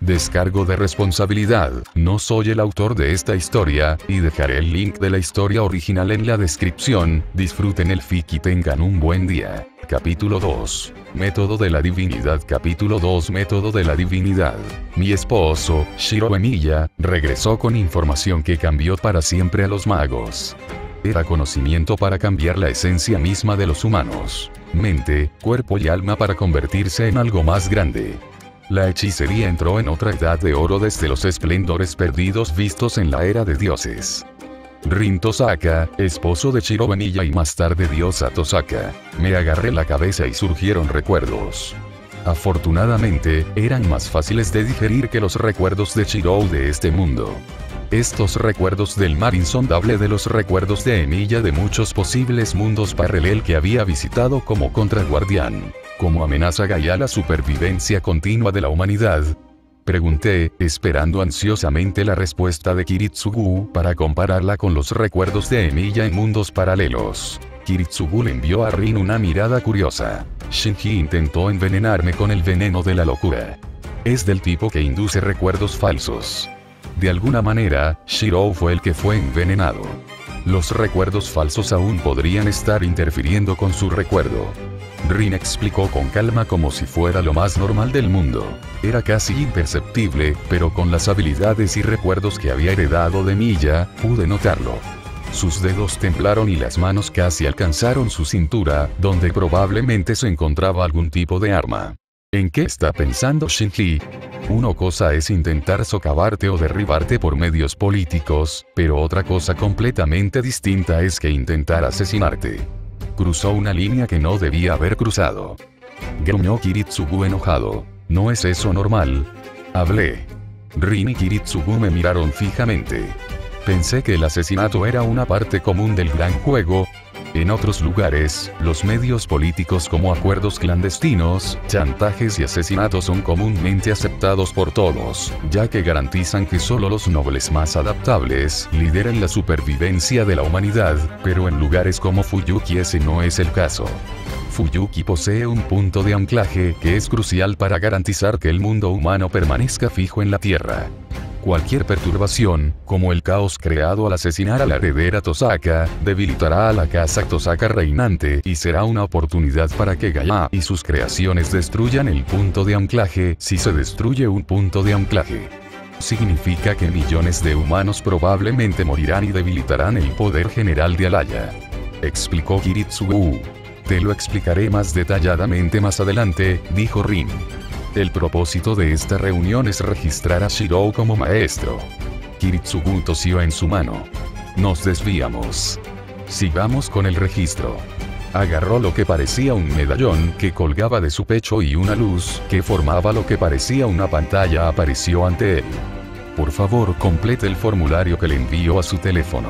Descargo de responsabilidad, no soy el autor de esta historia, y dejaré el link de la historia original en la descripción, disfruten el fic y tengan un buen día. Capítulo 2. Método de la divinidad Capítulo 2 Método de la divinidad. Mi esposo, Shiro Emiya, regresó con información que cambió para siempre a los magos. Era conocimiento para cambiar la esencia misma de los humanos. Mente, cuerpo y alma para convertirse en algo más grande. La hechicería entró en otra edad de oro desde los esplendores perdidos vistos en la era de dioses. Rin Tosaka, esposo de Shiro Vanilla y más tarde diosa Tosaka, me agarré la cabeza y surgieron recuerdos. Afortunadamente, eran más fáciles de digerir que los recuerdos de Shirou de este mundo. Estos recuerdos del mar insondable de los recuerdos de Emilia de muchos posibles mundos paralel que había visitado como contraguardián como amenaza Gaia la supervivencia continua de la humanidad? Pregunté, esperando ansiosamente la respuesta de Kiritsugu para compararla con los recuerdos de Emilia en mundos paralelos. Kiritsugu le envió a Rin una mirada curiosa. Shinji intentó envenenarme con el veneno de la locura. Es del tipo que induce recuerdos falsos. De alguna manera, Shirou fue el que fue envenenado. Los recuerdos falsos aún podrían estar interfiriendo con su recuerdo. Rin explicó con calma como si fuera lo más normal del mundo. Era casi imperceptible, pero con las habilidades y recuerdos que había heredado de Milla, pude notarlo. Sus dedos temblaron y las manos casi alcanzaron su cintura, donde probablemente se encontraba algún tipo de arma. ¿En qué está pensando Shinji? Una cosa es intentar socavarte o derribarte por medios políticos, pero otra cosa completamente distinta es que intentar asesinarte cruzó una línea que no debía haber cruzado. Gruñó Kiritsugu enojado. ¿No es eso normal? Hablé. Rin y Kiritsugu me miraron fijamente. Pensé que el asesinato era una parte común del gran juego, en otros lugares, los medios políticos como acuerdos clandestinos, chantajes y asesinatos son comúnmente aceptados por todos, ya que garantizan que solo los nobles más adaptables lideran la supervivencia de la humanidad, pero en lugares como Fuyuki ese no es el caso. Fuyuki posee un punto de anclaje que es crucial para garantizar que el mundo humano permanezca fijo en la Tierra. Cualquier perturbación, como el caos creado al asesinar a la heredera Tosaka, debilitará a la casa Tosaka reinante y será una oportunidad para que Gaia y sus creaciones destruyan el punto de anclaje si se destruye un punto de anclaje. Significa que millones de humanos probablemente morirán y debilitarán el poder general de Alaya. Explicó Kiritsugu. Te lo explicaré más detalladamente más adelante, dijo Rin. El propósito de esta reunión es registrar a Shirou como maestro. Kiritsugu tosió en su mano. Nos desviamos. Sigamos con el registro. Agarró lo que parecía un medallón que colgaba de su pecho y una luz que formaba lo que parecía una pantalla apareció ante él. Por favor complete el formulario que le envió a su teléfono.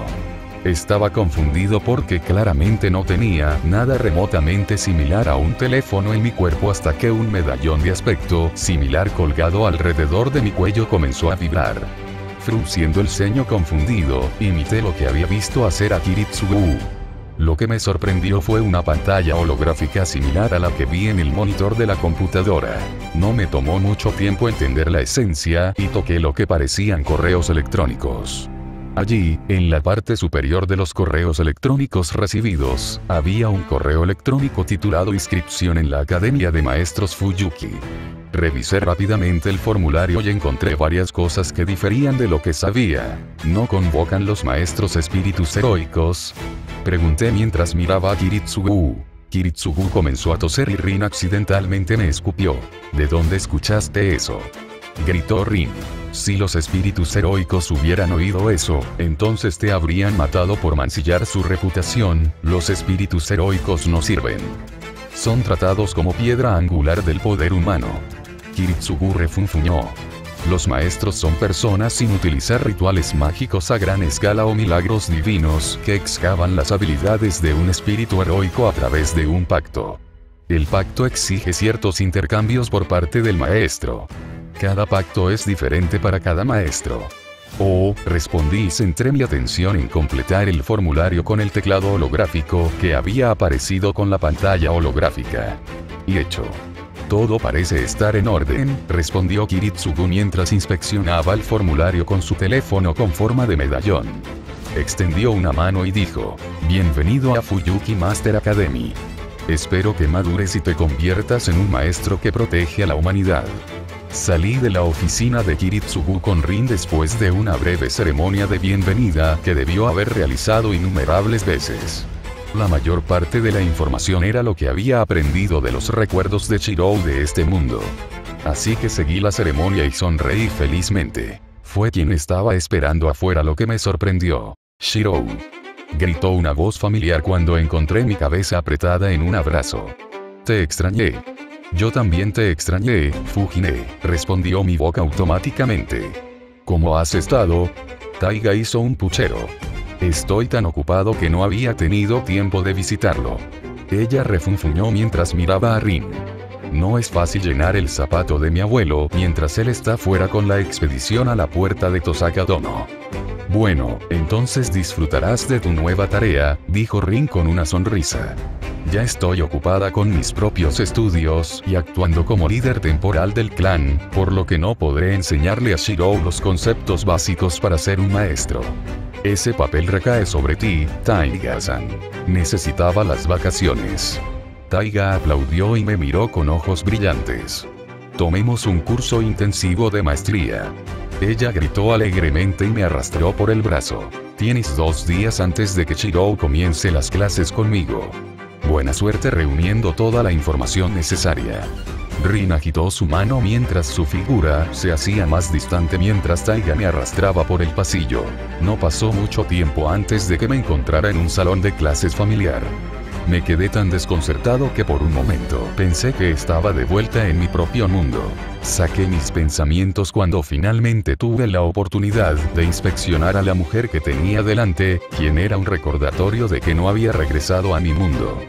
Estaba confundido porque claramente no tenía nada remotamente similar a un teléfono en mi cuerpo hasta que un medallón de aspecto similar colgado alrededor de mi cuello comenzó a vibrar. Frunciendo el ceño confundido, imité lo que había visto hacer a Kiritsugu. Lo que me sorprendió fue una pantalla holográfica similar a la que vi en el monitor de la computadora. No me tomó mucho tiempo entender la esencia y toqué lo que parecían correos electrónicos. Allí, en la parte superior de los correos electrónicos recibidos, había un correo electrónico titulado Inscripción en la Academia de Maestros Fuyuki. Revisé rápidamente el formulario y encontré varias cosas que diferían de lo que sabía. ¿No convocan los maestros espíritus heroicos? Pregunté mientras miraba a Kiritsugu. Kiritsugu comenzó a toser y Rin accidentalmente me escupió. ¿De dónde escuchaste eso? Gritó Rin. Si los espíritus heroicos hubieran oído eso, entonces te habrían matado por mancillar su reputación, los espíritus heroicos no sirven. Son tratados como piedra angular del poder humano. Kiritsugu refunfuñó. Los maestros son personas sin utilizar rituales mágicos a gran escala o milagros divinos que excavan las habilidades de un espíritu heroico a través de un pacto. El pacto exige ciertos intercambios por parte del maestro. Cada pacto es diferente para cada maestro. Oh, respondí y centré mi atención en completar el formulario con el teclado holográfico que había aparecido con la pantalla holográfica. Y hecho. Todo parece estar en orden, respondió Kiritsugu mientras inspeccionaba el formulario con su teléfono con forma de medallón. Extendió una mano y dijo, Bienvenido a Fuyuki Master Academy. Espero que madures y te conviertas en un maestro que protege a la humanidad. Salí de la oficina de Kiritsugu con Rin después de una breve ceremonia de bienvenida que debió haber realizado innumerables veces. La mayor parte de la información era lo que había aprendido de los recuerdos de Shirou de este mundo. Así que seguí la ceremonia y sonreí felizmente. Fue quien estaba esperando afuera lo que me sorprendió. Shirou. Gritó una voz familiar cuando encontré mi cabeza apretada en un abrazo. Te extrañé. Yo también te extrañé, Fujine, respondió mi boca automáticamente. ¿Cómo has estado? Taiga hizo un puchero. Estoy tan ocupado que no había tenido tiempo de visitarlo. Ella refunfuñó mientras miraba a Rin. No es fácil llenar el zapato de mi abuelo mientras él está fuera con la expedición a la puerta de Tosaka Dono. Bueno, entonces disfrutarás de tu nueva tarea, dijo Rin con una sonrisa. Ya estoy ocupada con mis propios estudios y actuando como líder temporal del clan, por lo que no podré enseñarle a Shirou los conceptos básicos para ser un maestro. Ese papel recae sobre ti, Taiga-san. Necesitaba las vacaciones. Taiga aplaudió y me miró con ojos brillantes. Tomemos un curso intensivo de maestría. Ella gritó alegremente y me arrastró por el brazo. Tienes dos días antes de que Shirou comience las clases conmigo. Buena suerte reuniendo toda la información necesaria. Rin agitó su mano mientras su figura se hacía más distante mientras Taiga me arrastraba por el pasillo. No pasó mucho tiempo antes de que me encontrara en un salón de clases familiar. Me quedé tan desconcertado que por un momento pensé que estaba de vuelta en mi propio mundo. Saqué mis pensamientos cuando finalmente tuve la oportunidad de inspeccionar a la mujer que tenía delante, quien era un recordatorio de que no había regresado a mi mundo.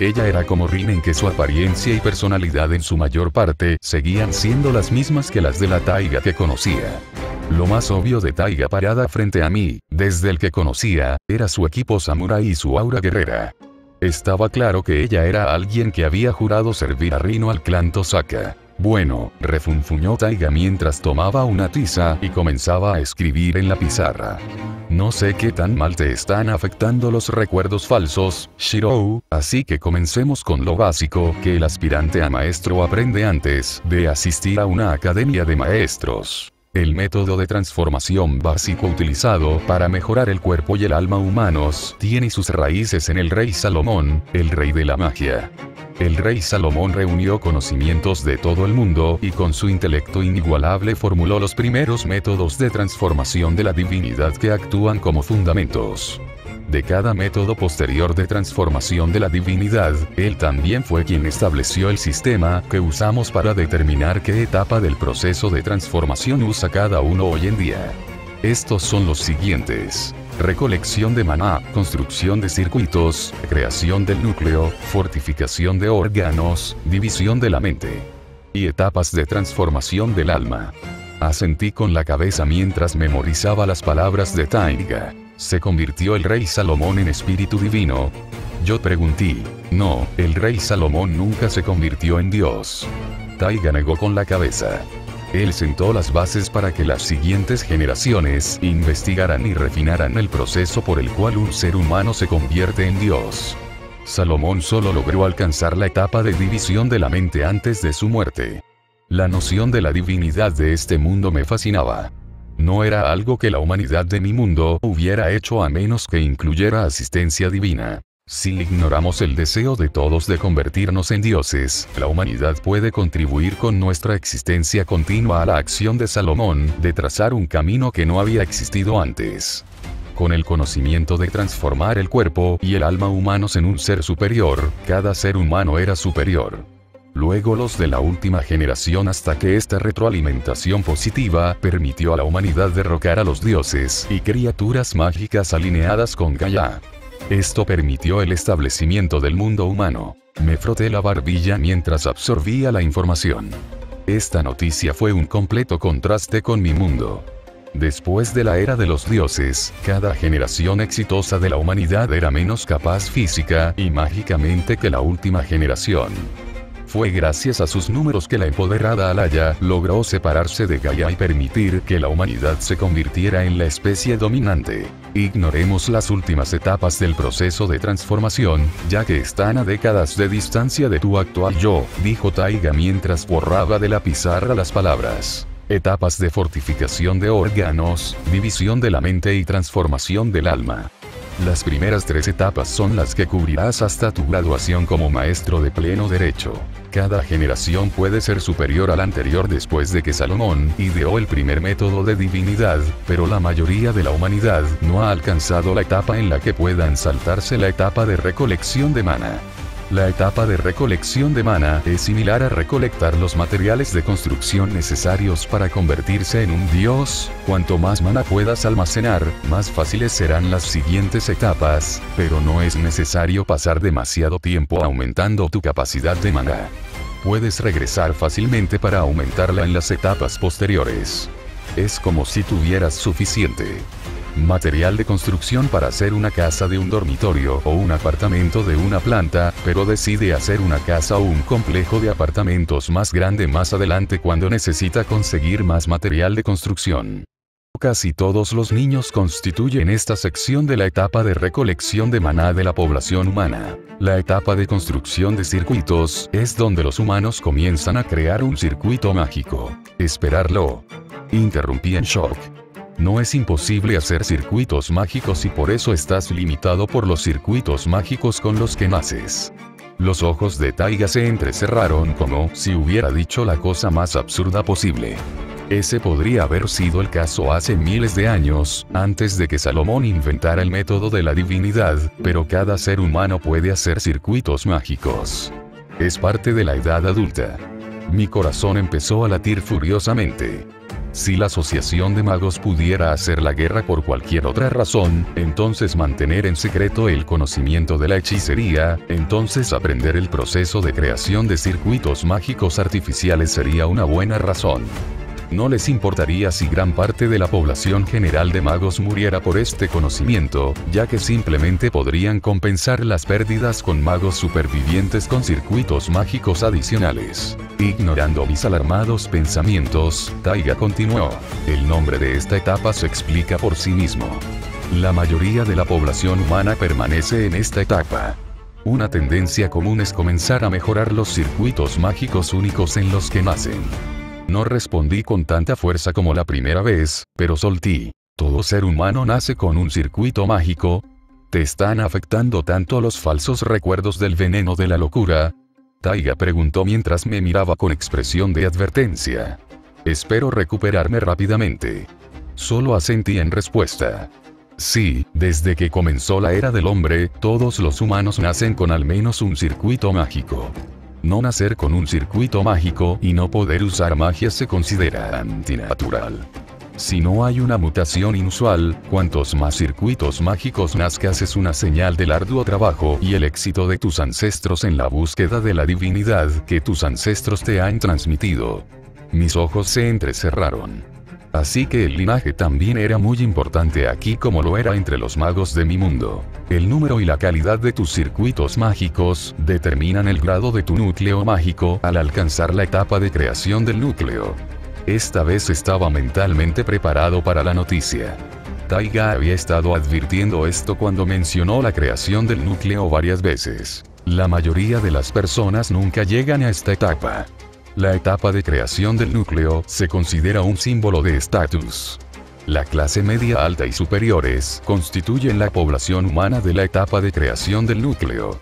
Ella era como Rin en que su apariencia y personalidad en su mayor parte seguían siendo las mismas que las de la Taiga que conocía. Lo más obvio de Taiga parada frente a mí, desde el que conocía, era su equipo samurai y su aura guerrera. Estaba claro que ella era alguien que había jurado servir a Rino al clan Tosaka. Bueno, refunfuñó Taiga mientras tomaba una tiza y comenzaba a escribir en la pizarra. No sé qué tan mal te están afectando los recuerdos falsos, Shirou, así que comencemos con lo básico que el aspirante a maestro aprende antes de asistir a una academia de maestros. El método de transformación básico utilizado para mejorar el cuerpo y el alma humanos tiene sus raíces en el rey Salomón, el rey de la magia. El rey Salomón reunió conocimientos de todo el mundo y con su intelecto inigualable formuló los primeros métodos de transformación de la divinidad que actúan como fundamentos de cada método posterior de transformación de la divinidad, él también fue quien estableció el sistema que usamos para determinar qué etapa del proceso de transformación usa cada uno hoy en día. Estos son los siguientes. Recolección de maná, construcción de circuitos, creación del núcleo, fortificación de órganos, división de la mente. Y etapas de transformación del alma. Asentí con la cabeza mientras memorizaba las palabras de Taiga. ¿Se convirtió el rey Salomón en espíritu divino? Yo pregunté. No, el rey Salomón nunca se convirtió en Dios. Taiga negó con la cabeza. Él sentó las bases para que las siguientes generaciones investigaran y refinaran el proceso por el cual un ser humano se convierte en Dios. Salomón solo logró alcanzar la etapa de división de la mente antes de su muerte. La noción de la divinidad de este mundo me fascinaba. No era algo que la humanidad de mi mundo hubiera hecho a menos que incluyera asistencia divina. Si ignoramos el deseo de todos de convertirnos en dioses, la humanidad puede contribuir con nuestra existencia continua a la acción de Salomón de trazar un camino que no había existido antes. Con el conocimiento de transformar el cuerpo y el alma humanos en un ser superior, cada ser humano era superior luego los de la última generación hasta que esta retroalimentación positiva permitió a la humanidad derrocar a los dioses y criaturas mágicas alineadas con Gaia. Esto permitió el establecimiento del mundo humano. Me froté la barbilla mientras absorbía la información. Esta noticia fue un completo contraste con mi mundo. Después de la era de los dioses, cada generación exitosa de la humanidad era menos capaz física y mágicamente que la última generación. Fue gracias a sus números que la empoderada Alaya logró separarse de Gaia y permitir que la humanidad se convirtiera en la especie dominante. Ignoremos las últimas etapas del proceso de transformación, ya que están a décadas de distancia de tu actual yo, dijo Taiga mientras borraba de la pizarra las palabras. Etapas de fortificación de órganos, división de la mente y transformación del alma. Las primeras tres etapas son las que cubrirás hasta tu graduación como maestro de pleno derecho. Cada generación puede ser superior a la anterior después de que Salomón ideó el primer método de divinidad, pero la mayoría de la humanidad no ha alcanzado la etapa en la que puedan saltarse la etapa de recolección de mana. La etapa de recolección de mana es similar a recolectar los materiales de construcción necesarios para convertirse en un dios, cuanto más mana puedas almacenar, más fáciles serán las siguientes etapas, pero no es necesario pasar demasiado tiempo aumentando tu capacidad de mana. Puedes regresar fácilmente para aumentarla en las etapas posteriores. Es como si tuvieras suficiente material de construcción para hacer una casa de un dormitorio o un apartamento de una planta, pero decide hacer una casa o un complejo de apartamentos más grande más adelante cuando necesita conseguir más material de construcción. Casi todos los niños constituyen esta sección de la etapa de recolección de maná de la población humana. La etapa de construcción de circuitos es donde los humanos comienzan a crear un circuito mágico. Esperarlo. Interrumpí en shock. No es imposible hacer circuitos mágicos y por eso estás limitado por los circuitos mágicos con los que naces. Los ojos de Taiga se entrecerraron como si hubiera dicho la cosa más absurda posible. Ese podría haber sido el caso hace miles de años, antes de que Salomón inventara el método de la divinidad, pero cada ser humano puede hacer circuitos mágicos. Es parte de la edad adulta. Mi corazón empezó a latir furiosamente. Si la Asociación de Magos pudiera hacer la guerra por cualquier otra razón, entonces mantener en secreto el conocimiento de la hechicería, entonces aprender el proceso de creación de circuitos mágicos artificiales sería una buena razón. No les importaría si gran parte de la población general de magos muriera por este conocimiento, ya que simplemente podrían compensar las pérdidas con magos supervivientes con circuitos mágicos adicionales. Ignorando mis alarmados pensamientos, Taiga continuó. El nombre de esta etapa se explica por sí mismo. La mayoría de la población humana permanece en esta etapa. Una tendencia común es comenzar a mejorar los circuitos mágicos únicos en los que nacen. No respondí con tanta fuerza como la primera vez, pero soltí. ¿Todo ser humano nace con un circuito mágico? ¿Te están afectando tanto los falsos recuerdos del veneno de la locura? Taiga preguntó mientras me miraba con expresión de advertencia. Espero recuperarme rápidamente. Solo asentí en respuesta. Sí, desde que comenzó la era del hombre, todos los humanos nacen con al menos un circuito mágico. No nacer con un circuito mágico y no poder usar magia se considera antinatural. Si no hay una mutación inusual, cuantos más circuitos mágicos nazcas es una señal del arduo trabajo y el éxito de tus ancestros en la búsqueda de la divinidad que tus ancestros te han transmitido. Mis ojos se entrecerraron. Así que el linaje también era muy importante aquí como lo era entre los magos de mi mundo. El número y la calidad de tus circuitos mágicos determinan el grado de tu núcleo mágico al alcanzar la etapa de creación del núcleo. Esta vez estaba mentalmente preparado para la noticia. Taiga había estado advirtiendo esto cuando mencionó la creación del núcleo varias veces. La mayoría de las personas nunca llegan a esta etapa. La etapa de creación del núcleo se considera un símbolo de estatus. La clase media alta y superiores constituyen la población humana de la etapa de creación del núcleo.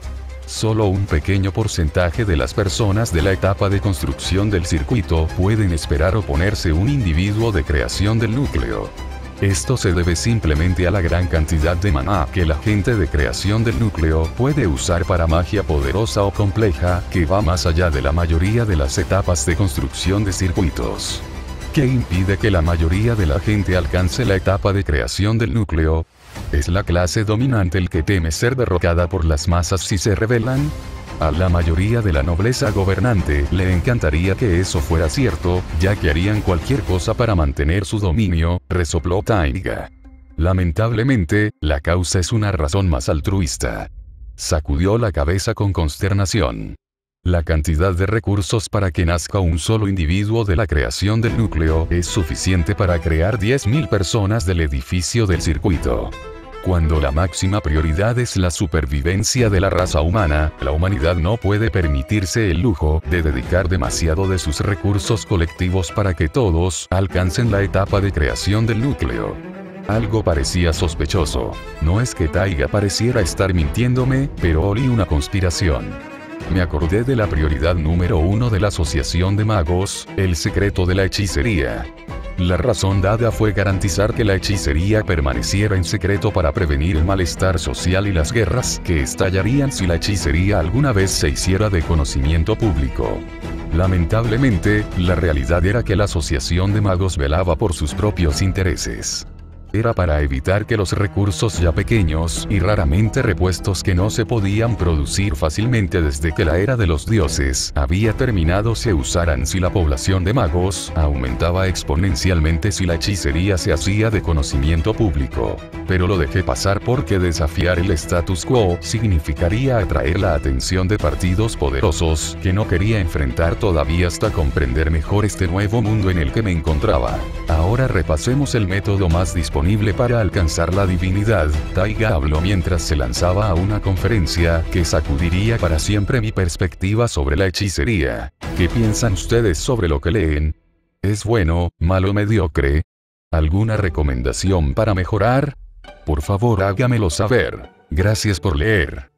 Solo un pequeño porcentaje de las personas de la etapa de construcción del circuito pueden esperar oponerse un individuo de creación del núcleo. Esto se debe simplemente a la gran cantidad de maná que la gente de creación del núcleo puede usar para magia poderosa o compleja, que va más allá de la mayoría de las etapas de construcción de circuitos. ¿Qué impide que la mayoría de la gente alcance la etapa de creación del núcleo? ¿Es la clase dominante el que teme ser derrocada por las masas si se rebelan? A la mayoría de la nobleza gobernante le encantaría que eso fuera cierto, ya que harían cualquier cosa para mantener su dominio, resopló Taiga. Lamentablemente, la causa es una razón más altruista. Sacudió la cabeza con consternación. La cantidad de recursos para que nazca un solo individuo de la creación del núcleo es suficiente para crear 10.000 personas del edificio del circuito. Cuando la máxima prioridad es la supervivencia de la raza humana, la humanidad no puede permitirse el lujo de dedicar demasiado de sus recursos colectivos para que todos alcancen la etapa de creación del núcleo. Algo parecía sospechoso. No es que Taiga pareciera estar mintiéndome, pero olí una conspiración me acordé de la prioridad número uno de la Asociación de Magos, el secreto de la hechicería. La razón dada fue garantizar que la hechicería permaneciera en secreto para prevenir el malestar social y las guerras que estallarían si la hechicería alguna vez se hiciera de conocimiento público. Lamentablemente, la realidad era que la Asociación de Magos velaba por sus propios intereses era para evitar que los recursos ya pequeños y raramente repuestos que no se podían producir fácilmente desde que la era de los dioses había terminado se usaran si la población de magos aumentaba exponencialmente si la hechicería se hacía de conocimiento público. Pero lo dejé pasar porque desafiar el status quo significaría atraer la atención de partidos poderosos que no quería enfrentar todavía hasta comprender mejor este nuevo mundo en el que me encontraba. Ahora repasemos el método más para alcanzar la divinidad, Taiga habló mientras se lanzaba a una conferencia que sacudiría para siempre mi perspectiva sobre la hechicería. ¿Qué piensan ustedes sobre lo que leen? ¿Es bueno, malo, mediocre? ¿Alguna recomendación para mejorar? Por favor hágamelo saber. Gracias por leer.